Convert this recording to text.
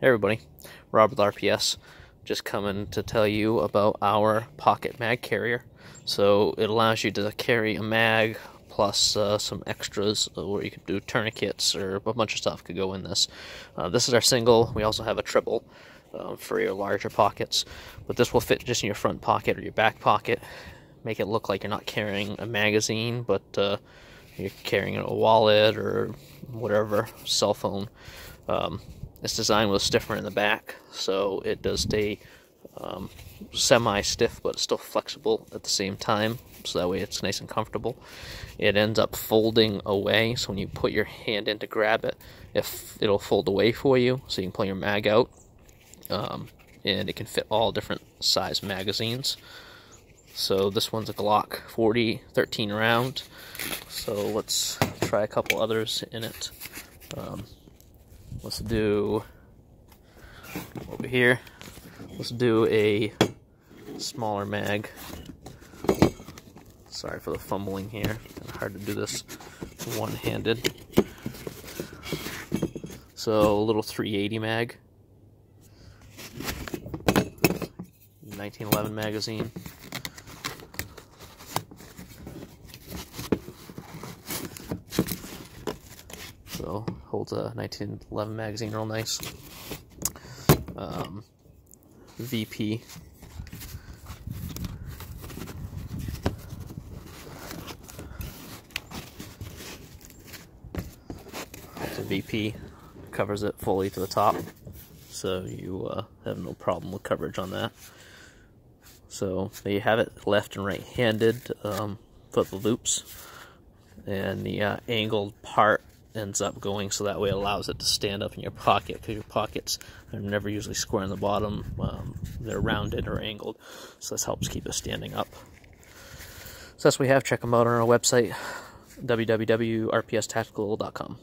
Hey everybody, Robert RPS, just coming to tell you about our pocket mag carrier. So it allows you to carry a mag plus uh, some extras uh, where you can do tourniquets or a bunch of stuff could go in this. Uh, this is our single. We also have a triple um, for your larger pockets, but this will fit just in your front pocket or your back pocket. Make it look like you're not carrying a magazine, but uh, you're carrying a wallet or whatever, cell phone. Um, this design was stiffer in the back, so it does stay um, semi-stiff, but still flexible at the same time, so that way it's nice and comfortable. It ends up folding away, so when you put your hand in to grab it, if it'll fold away for you, so you can pull your mag out, um, and it can fit all different size magazines. So this one's a Glock 40 13 round. So let's try a couple others in it. Um, let's do over here. Let's do a smaller mag. Sorry for the fumbling here. Hard to do this one-handed. So a little 380 mag. 1911 magazine Holds a 1911 magazine real nice. Um, VP. It's a VP. Covers it fully to the top. So you uh, have no problem with coverage on that. So there you have it, left and right handed um, the loops. And the uh, angled part ends up going so that way it allows it to stand up in your pocket because your pockets are never usually square in the bottom um, they're rounded or angled. So this helps keep it standing up. So that's what we have. Check them out on our website www.rpstactical.com